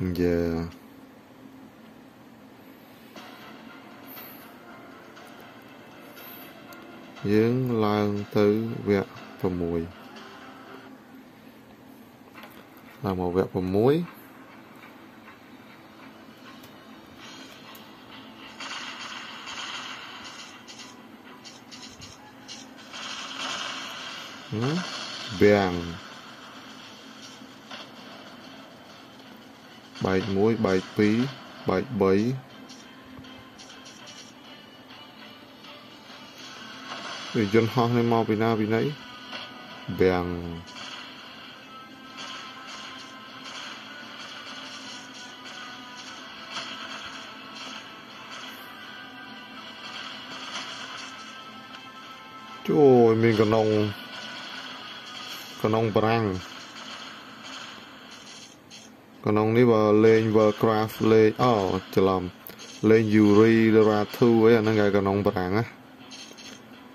Yeah. យើងឡើងទៅវគ្គ6ឡើងមកវគ្គ6ណាវាំ បែក1បែក2បែក3វាយន្តហោះនេះមកពីណាពីណីវាំងជួយមានកណុងក្នុងប្រាំង ក្នុងនេះបើលេង Warcraft លេងអូច្រឡំលេង Yuri Dora 2អីអាហ្នឹងគេក្នុងប្រាំងណា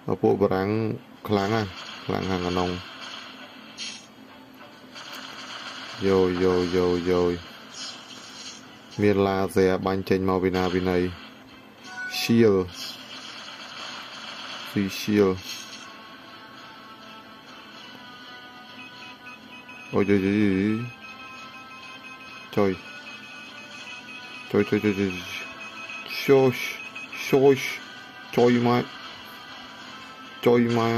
ដល់ពួកប្រាំងខ្លាំងណាខ្លាំងខាងក្នុងយោយោយោយោមានឡាហ្សេបាញ់ចេញមកពីណាពីណី shield ពី shield អូយយយ ចុយចុយចុយចុយចុយឈូសឈូសចុយមកចុយមក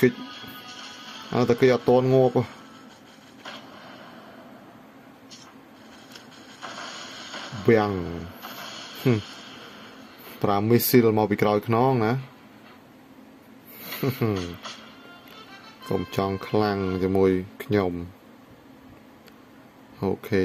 គិចអើតែគេអត់តន់ងាប់វាំងប្រាមីស៊ីលមកពីក្រោយខ្នងណាកុំចង់ខ្លាំងជាមួយខ្ញុំ អូខេ